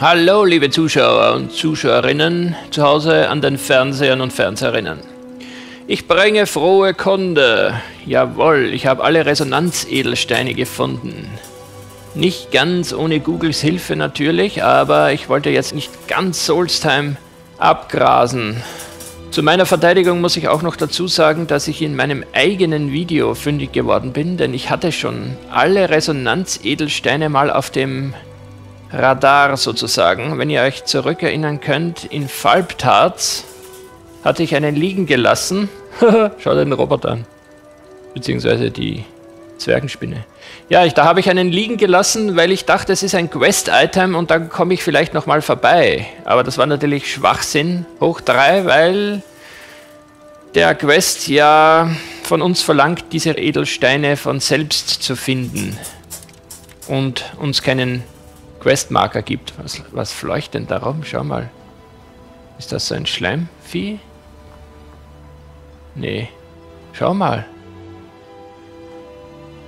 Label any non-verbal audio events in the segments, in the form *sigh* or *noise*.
Hallo, liebe Zuschauer und Zuschauerinnen zu Hause an den Fernsehern und Fernseherinnen. Ich bringe frohe Kunde. Jawohl, ich habe alle Resonanzedelsteine gefunden. Nicht ganz ohne Googles Hilfe natürlich, aber ich wollte jetzt nicht ganz Solstheim abgrasen. Zu meiner Verteidigung muss ich auch noch dazu sagen, dass ich in meinem eigenen Video fündig geworden bin, denn ich hatte schon alle Resonanzedelsteine mal auf dem Radar sozusagen. Wenn ihr euch zurückerinnern könnt, in Falbtarz hatte ich einen liegen gelassen. *laughs* Schaut den Roboter an. Beziehungsweise die Zwergenspinne. Ja, ich, da habe ich einen liegen gelassen, weil ich dachte, es ist ein Quest-Item und dann komme ich vielleicht nochmal vorbei. Aber das war natürlich Schwachsinn, hoch 3, weil der Quest ja von uns verlangt, diese Edelsteine von selbst zu finden. Und uns keinen Questmarker gibt. Was, was fleucht denn da rum? Schau mal. Ist das so ein Schleimvieh? Nee. Schau mal.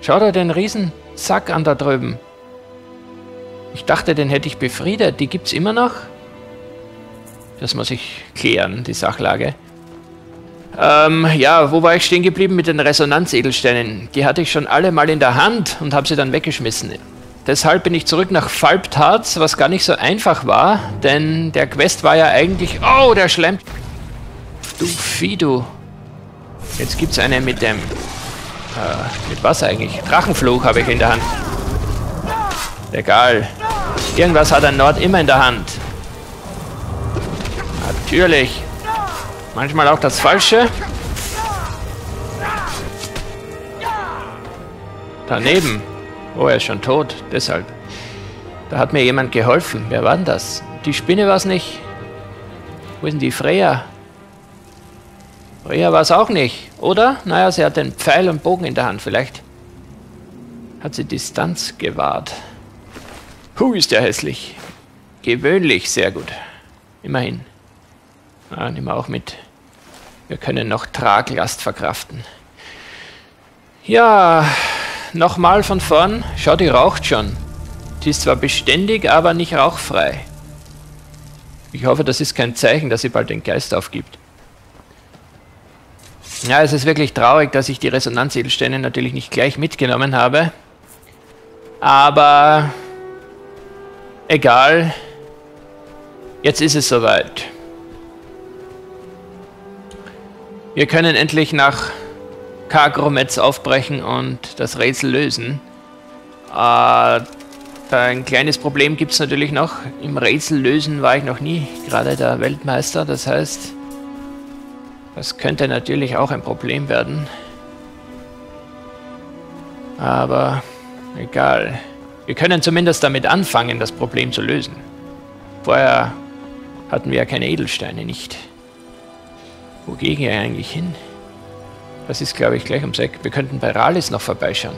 Schau dir den riesen Sack an da drüben. Ich dachte, den hätte ich befriedet. Die gibt's immer noch? Das muss ich klären, die Sachlage. Ähm, ja, wo war ich stehen geblieben mit den Resonanzedelsteinen? Die hatte ich schon alle mal in der Hand und habe sie dann weggeschmissen. Deshalb bin ich zurück nach Falbtarz, was gar nicht so einfach war, denn der Quest war ja eigentlich... Oh, der schlemmt... Du Vieh, du. Jetzt gibt's eine mit dem... Äh, mit was eigentlich? Drachenfluch habe ich in der Hand. Egal. Irgendwas hat ein Nord immer in der Hand. Natürlich. Manchmal auch das Falsche. Daneben. Oh, er ist schon tot, deshalb. Da hat mir jemand geholfen. Wer war denn das? Die Spinne war es nicht. Wo ist denn die Freya? Freya war es auch nicht, oder? Naja, sie hat den Pfeil und Bogen in der Hand. Vielleicht hat sie Distanz gewahrt. Hu, ist der hässlich. Gewöhnlich, sehr gut. Immerhin. Ah, nehmen wir auch mit. Wir können noch Traglast verkraften. Ja, nochmal von vorn. Schau, die raucht schon. Die ist zwar beständig, aber nicht rauchfrei. Ich hoffe, das ist kein Zeichen, dass sie bald den Geist aufgibt. Ja, es ist wirklich traurig, dass ich die Resonanzedelsteine natürlich nicht gleich mitgenommen habe. Aber egal. Jetzt ist es soweit. Wir können endlich nach Kagrometz aufbrechen und das Rätsel lösen. Äh, ein kleines Problem gibt es natürlich noch. Im Rätsel lösen war ich noch nie gerade der Weltmeister. Das heißt, das könnte natürlich auch ein Problem werden. Aber egal. Wir können zumindest damit anfangen, das Problem zu lösen. Vorher hatten wir ja keine Edelsteine, nicht? Wo gehen wir eigentlich hin? Das ist, glaube ich, gleich ums Eck. Wir könnten bei Ralis noch vorbeischauen.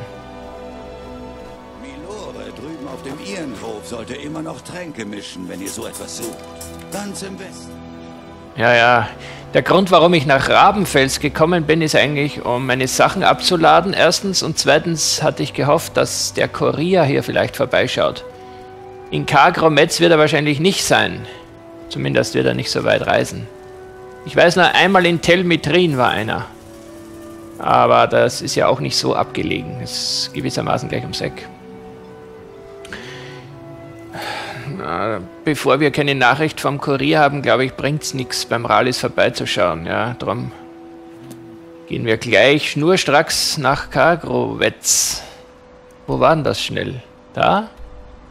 Milore drüben auf dem Ehrenhof sollte immer noch Tränke mischen, wenn ihr so etwas sucht. Ganz im Westen. Ja, ja. Der Grund, warum ich nach Rabenfels gekommen bin, ist eigentlich, um meine Sachen abzuladen, erstens. Und zweitens hatte ich gehofft, dass der Kurier hier vielleicht vorbeischaut. In Kagrometz wird er wahrscheinlich nicht sein. Zumindest wird er nicht so weit reisen. Ich weiß nur, einmal in Telmitrin war einer. Aber das ist ja auch nicht so abgelegen. Es ist gewissermaßen gleich ums Eck. Na, bevor wir keine Nachricht vom Kurier haben, glaube ich, bringt es nichts, beim Ralis vorbeizuschauen. Ja, darum gehen wir gleich schnurstracks nach Kagrowetz. Wo war denn das schnell? Da?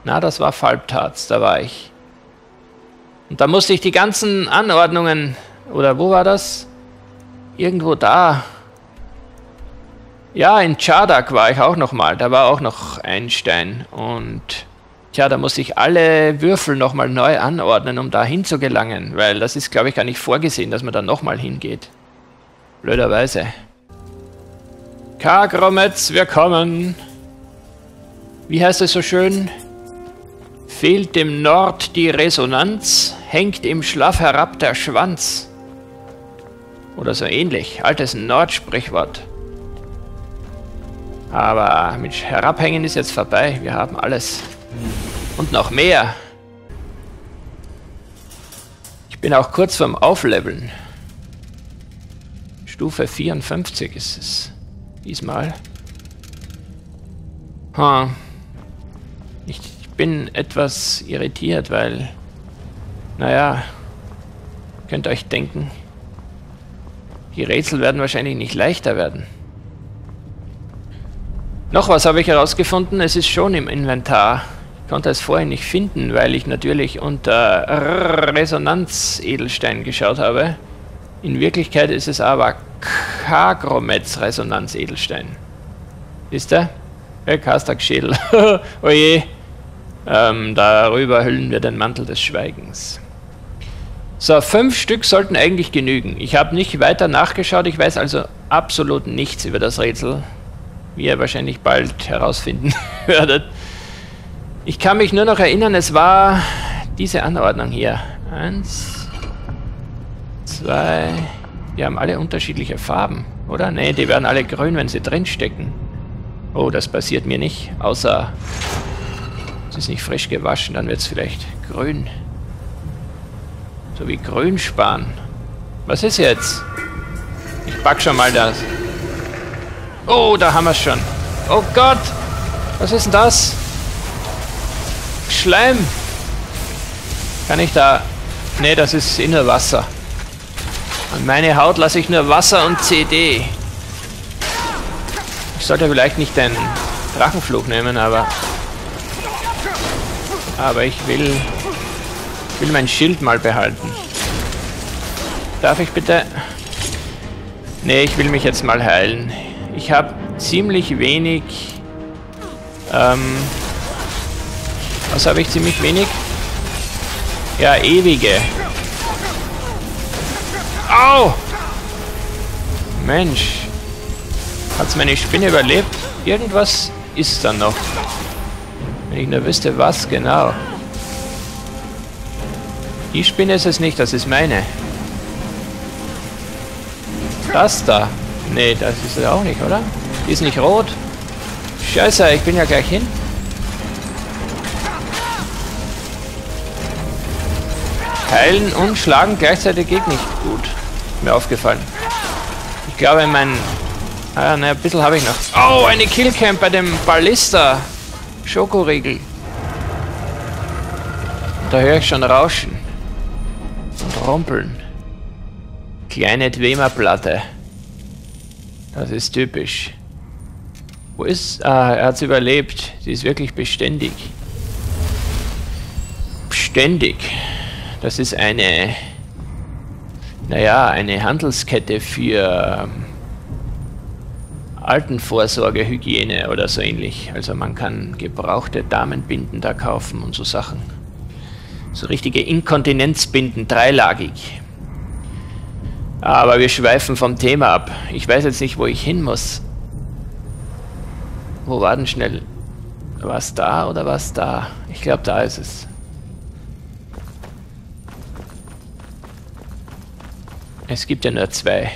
Na, das war Falbtarz, da war ich. Und da musste ich die ganzen Anordnungen, oder wo war das? Irgendwo da ja, in Chardak war ich auch nochmal. Da war auch noch ein Stein. Und tja, da muss ich alle Würfel nochmal neu anordnen, um da hinzugelangen. Weil das ist, glaube ich, gar nicht vorgesehen, dass man da nochmal hingeht. Blöderweise. Kagrometz, wir kommen. Wie heißt es so schön? Fehlt dem Nord die Resonanz, hängt im Schlaf herab der Schwanz. Oder so ähnlich. Altes Nordsprichwort. Aber mit Herabhängen ist jetzt vorbei. Wir haben alles. Und noch mehr. Bin auch kurz vorm Aufleveln. Stufe 54 ist es diesmal. Ha. Ich bin etwas irritiert, weil, naja, könnt euch denken, die Rätsel werden wahrscheinlich nicht leichter werden. Noch was habe ich herausgefunden, es ist schon im Inventar. Ich konnte es vorhin nicht finden, weil ich natürlich unter Resonanz-Edelstein geschaut habe. In Wirklichkeit ist es aber Kagrometz-Resonanz-Edelstein. Ist der? Hey, Kastak-Schädel. *laughs* Oje. Ähm, darüber hüllen wir den Mantel des Schweigens. So, fünf Stück sollten eigentlich genügen. Ich habe nicht weiter nachgeschaut, ich weiß also absolut nichts über das Rätsel wie ihr wahrscheinlich bald herausfinden *laughs* werdet. Ich kann mich nur noch erinnern, es war diese Anordnung hier. Eins, zwei, die haben alle unterschiedliche Farben, oder? Ne, die werden alle grün, wenn sie drinstecken. Oh, das passiert mir nicht, außer es ist nicht frisch gewaschen, dann wird es vielleicht grün. So wie Grünspan. Was ist jetzt? Ich pack schon mal das. Oh, da haben wir schon. Oh Gott! Was ist denn das? Schleim! Kann ich da... Ne, das ist der Wasser. An meine Haut lasse ich nur Wasser und CD. Ich sollte vielleicht nicht den Drachenflug nehmen, aber... Aber ich will... Ich will mein Schild mal behalten. Darf ich bitte... Ne, ich will mich jetzt mal heilen. Ich habe ziemlich wenig... Ähm, was habe ich ziemlich wenig? Ja, ewige. Au! Mensch. Hat's meine Spinne überlebt? Irgendwas ist da noch. Wenn ich nur wüsste, was genau. Die Spinne ist es nicht, das ist meine. Das da. Nee, das ist es auch nicht, oder? Die ist nicht rot. Scheiße, ich bin ja gleich hin. Heilen und schlagen gleichzeitig geht nicht gut. Mir aufgefallen. Ich glaube, mein... Ah, ne, ein bisschen habe ich noch. Oh, eine Killcamp bei dem Ballista. Schokoriegel. Da höre ich schon Rauschen. Und Rumpeln. Kleine Dwemer-Platte. Das ist typisch. Wo ist... Ah, er hat es überlebt. Sie ist wirklich beständig. Beständig. Das ist eine... Naja, eine Handelskette für... Ähm, Altenvorsorge, Hygiene oder so ähnlich. Also man kann gebrauchte Damenbinden da kaufen und so Sachen. So richtige Inkontinenzbinden, dreilagig. Aber wir schweifen vom Thema ab. Ich weiß jetzt nicht, wo ich hin muss. Wo war denn schnell? Was da oder was da? Ich glaube, da ist es. Es gibt ja nur zwei.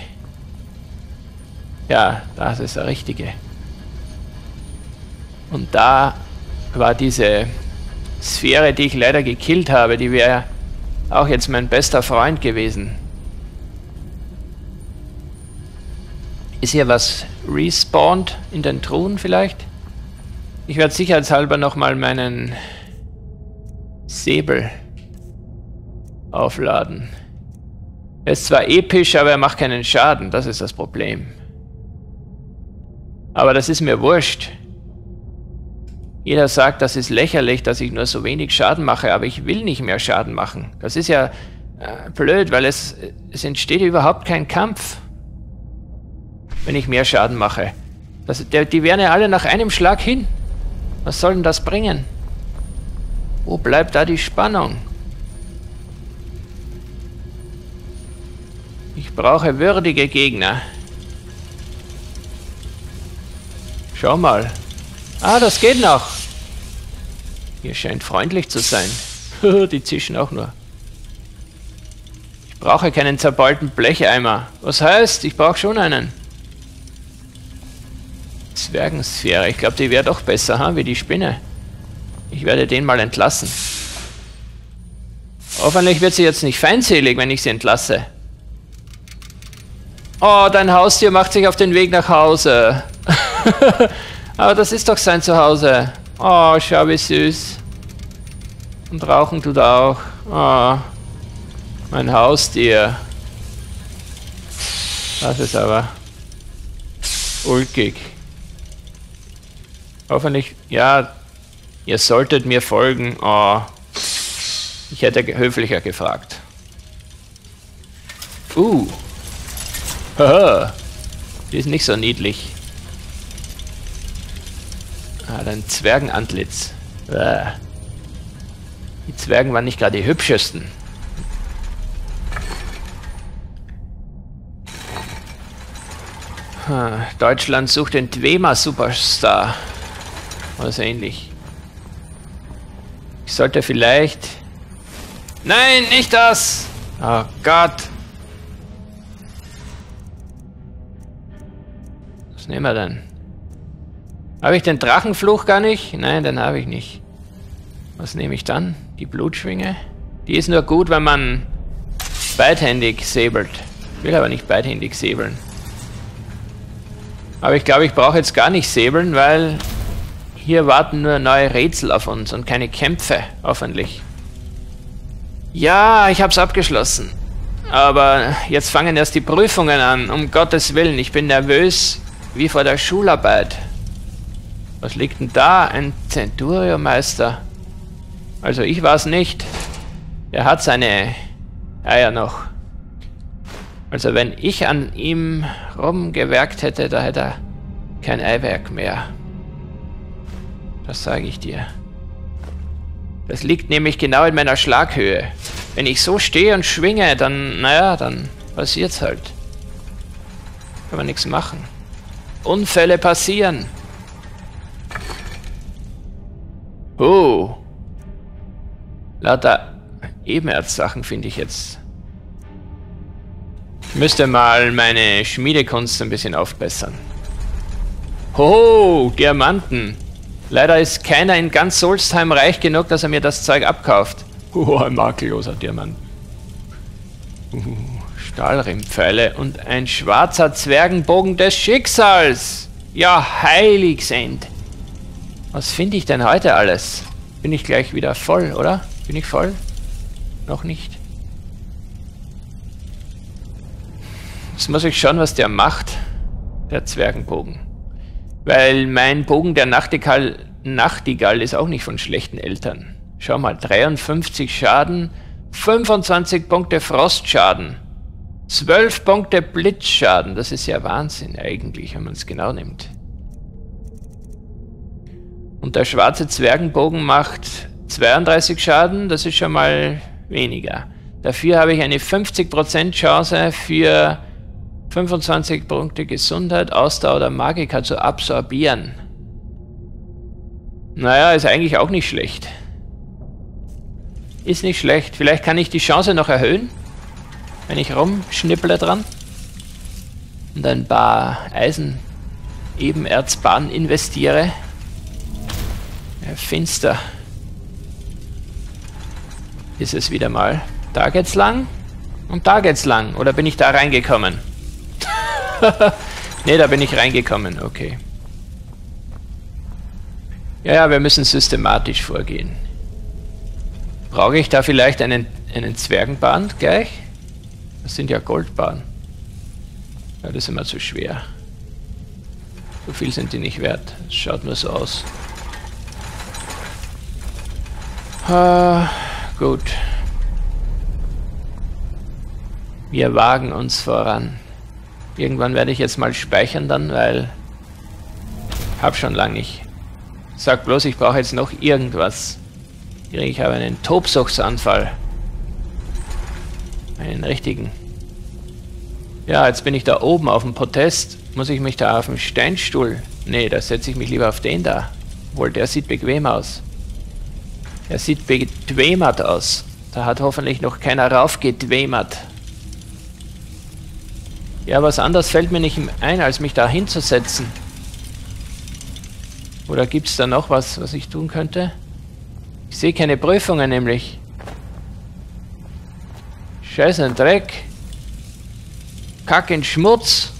Ja, das ist der richtige. Und da war diese Sphäre, die ich leider gekillt habe, die wäre auch jetzt mein bester Freund gewesen. Ist hier was respawned in den Truhen vielleicht? Ich werde sicherheitshalber nochmal meinen Säbel aufladen. Er ist zwar episch, aber er macht keinen Schaden. Das ist das Problem. Aber das ist mir wurscht. Jeder sagt, das ist lächerlich, dass ich nur so wenig Schaden mache, aber ich will nicht mehr Schaden machen. Das ist ja äh, blöd, weil es, es entsteht überhaupt kein Kampf wenn ich mehr Schaden mache. Das, der, die wären ja alle nach einem Schlag hin. Was soll denn das bringen? Wo bleibt da die Spannung? Ich brauche würdige Gegner. Schau mal. Ah, das geht noch. Ihr scheint freundlich zu sein. *laughs* die zischen auch nur. Ich brauche keinen zerbeulten Blecheimer. Was heißt, ich brauche schon einen. Zwergensphäre. Ich glaube, die wäre doch besser, ha? wie die Spinne. Ich werde den mal entlassen. Hoffentlich wird sie jetzt nicht feindselig, wenn ich sie entlasse. Oh, dein Haustier macht sich auf den Weg nach Hause. *laughs* Aber das ist doch sein Zuhause. Oh, schau wie süß. Und rauchen tut auch. Oh, mein Haustier. Das ist aber ulkig. Hoffentlich, ja, ihr solltet mir folgen. Oh, ich hätte höflicher gefragt. Uh. Haha. Die ist nicht so niedlich. Ah, dein Zwergenantlitz. Äh. Die Zwergen waren nicht gerade die hübschesten. Deutschland sucht den Dwemer Superstar. Oder so ähnlich. Ich sollte vielleicht... Nein, nicht das! Oh Gott! Was nehmen wir denn? Habe ich den Drachenfluch gar nicht? Nein, den habe ich nicht. Was nehme ich dann? Die Blutschwinge? Die ist nur gut, wenn man beidhändig säbelt. Ich will aber nicht beidhändig säbeln. Aber ich glaube, ich brauche jetzt gar nicht säbeln, weil hier warten nur neue Rätsel auf uns und keine Kämpfe, hoffentlich. Ja, ich habe es abgeschlossen. Aber jetzt fangen erst die Prüfungen an. Um Gottes Willen, ich bin nervös wie vor der Schularbeit. Was liegt denn da? Ein Centurio-Meister. Also ich war es nicht. Er hat seine Eier noch. Also wenn ich an ihm rumgewerkt hätte, da hätte er kein Eiwerk mehr. Das sage ich dir. Das liegt nämlich genau in meiner Schlaghöhe. Wenn ich so stehe und schwinge, dann, naja, dann passiert's halt. Kann man nichts machen. Unfälle passieren. Oh. Lauter Ebenerzsachen finde ich jetzt ich müsste mal meine Schmiedekunst ein bisschen aufbessern. Hoho, Diamanten. Leider ist keiner in ganz Solstheim reich genug, dass er mir das Zeug abkauft. *laughs* Oh, ein makelloser Diamant. Uh, Stahlrimmpfeile und ein schwarzer Zwergenbogen des Schicksals. Ja, Heiligsend. Was finde ich denn heute alles? Bin ich gleich wieder voll, oder? Bin ich voll? Noch nicht. Jetzt muss ich schauen, was der macht, der Zwergenbogen. Weil mein Bogen der Nachtigall, Nachtigall ist auch nicht von schlechten Eltern. Schau mal, 53 Schaden, 25 Punkte Frostschaden, 12 Punkte Blitzschaden. Das ist ja Wahnsinn eigentlich, wenn man es genau nimmt. Und der schwarze Zwergenbogen macht 32 Schaden, das ist schon mal weniger. Dafür habe ich eine 50% Chance für 25 Punkte Gesundheit, Ausdauer oder Magika zu absorbieren. Naja, ist eigentlich auch nicht schlecht. Ist nicht schlecht. Vielleicht kann ich die Chance noch erhöhen, wenn ich rumschnipple dran und ein paar Eisen Ebenerzbahnen investiere. Ja, finster ist es wieder mal. Da geht's lang und da geht's lang. Oder bin ich da reingekommen? *laughs* ne, da bin ich reingekommen, okay. Ja, ja, wir müssen systematisch vorgehen. Brauche ich da vielleicht einen, einen Zwergenband gleich? Das sind ja Goldbahnen. Ja, das ist immer zu schwer. So viel sind die nicht wert. Das schaut nur so aus. Ah, gut. Wir wagen uns voran. Irgendwann werde ich jetzt mal speichern dann, weil hab schon lange nicht. Sag bloß, ich brauche jetzt noch irgendwas. Ich habe einen Tobsuchtsanfall. Einen richtigen. Ja, jetzt bin ich da oben auf dem Protest. Muss ich mich da auf den Steinstuhl? Nee, da setze ich mich lieber auf den da. Wohl, der sieht bequem aus. Er sieht bequemert aus. Da hat hoffentlich noch keiner raufgedwemert. Ja, was anderes fällt mir nicht ein, als mich da hinzusetzen. Oder gibt es da noch was, was ich tun könnte? Ich sehe keine Prüfungen nämlich. Scheiße, ein Dreck. Kack in Schmutz.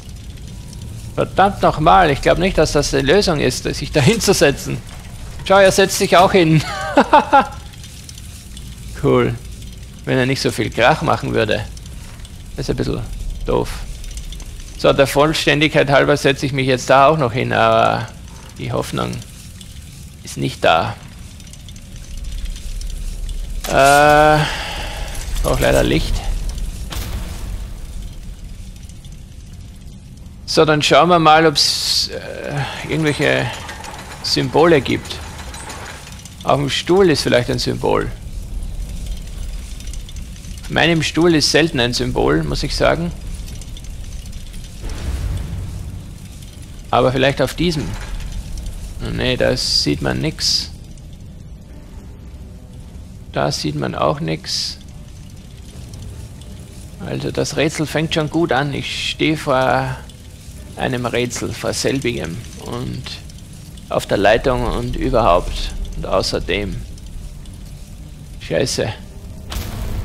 Verdammt nochmal, ich glaube nicht, dass das die Lösung ist, sich da *laughs* hinzusetzen. Schau, er setzt sich auch hin. *laughs* cool. Wenn er nicht so viel Krach machen würde. Das ist ein bisschen doof. So, der Vollständigkeit halber setze ich mich jetzt da auch noch hin, aber die Hoffnung ist nicht da. Äh, brauche leider Licht. So, dann schauen wir mal, ob es äh, irgendwelche Symbole gibt. Auf dem Stuhl ist vielleicht ein Symbol. Meinem Stuhl ist selten ein Symbol, muss ich sagen. Aber vielleicht auf diesem. Ne, da sieht man nichts. Da sieht man auch nichts. Also das Rätsel fängt schon gut an. Ich stehe vor einem Rätsel, vor selbigem und auf der Leitung und überhaupt. Und außerdem. Scheiße.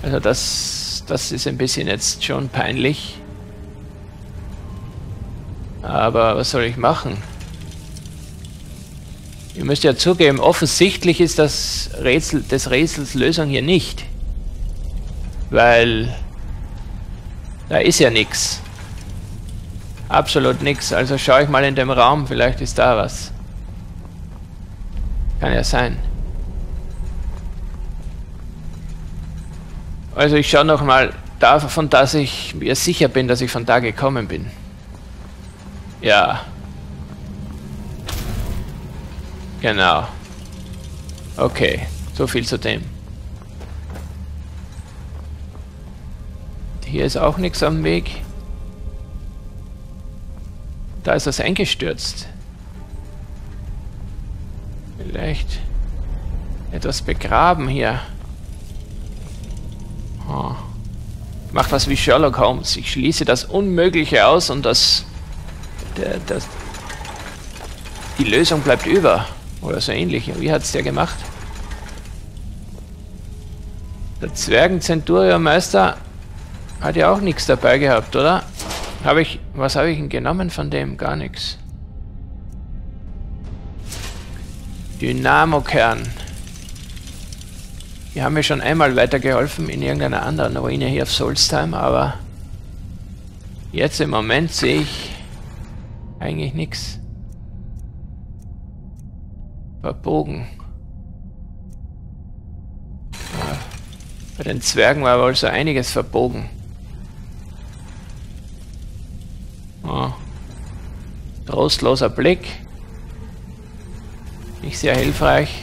Also das, das ist ein bisschen jetzt schon peinlich. Aber was soll ich machen? Ihr müsst ja zugeben, offensichtlich ist das Rätsel des Rätsels Lösung hier nicht. Weil da ist ja nichts. Absolut nichts. Also schaue ich mal in dem Raum, vielleicht ist da was. Kann ja sein. Also ich schaue nochmal davon, dass ich mir sicher bin, dass ich von da gekommen bin. Ja. Genau. Okay, so viel zu dem. Hier ist auch nichts am Weg. Da ist das eingestürzt. Vielleicht etwas begraben hier. Oh. Macht was wie Sherlock Holmes. Ich schließe das Unmögliche aus und das, der, das die Lösung bleibt über. Oder so ähnlich. Wie hat es der gemacht? Der Zwergen-Centurion-Meister hat ja auch nichts dabei gehabt, oder? Habe ich... Was habe ich denn genommen von dem? Gar nichts. Dynamo-Kern. Die haben mir schon einmal weitergeholfen in irgendeiner anderen Ruine hier auf Solstheim, aber jetzt im Moment sehe ich eigentlich nichts. Verbogen. Bei den Zwergen war wohl so einiges verbogen. Oh. Trostloser Blick. Nicht sehr hilfreich.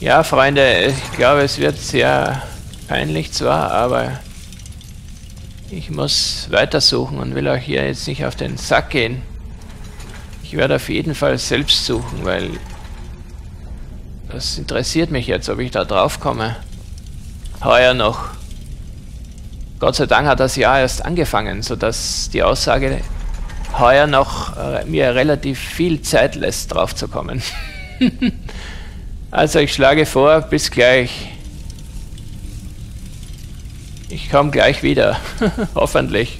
Ja, Freunde, ich glaube, es wird sehr peinlich zwar, aber ich muss weitersuchen und will auch hier jetzt nicht auf den Sack gehen. Ich werde auf jeden Fall selbst suchen, weil das interessiert mich jetzt, ob ich da drauf komme. Heuer noch. Gott sei Dank hat das Jahr erst angefangen, sodass die Aussage heuer noch äh, mir relativ viel Zeit lässt, drauf zu kommen. *laughs* also ich schlage vor, bis gleich. Ich komme gleich wieder. *laughs* Hoffentlich.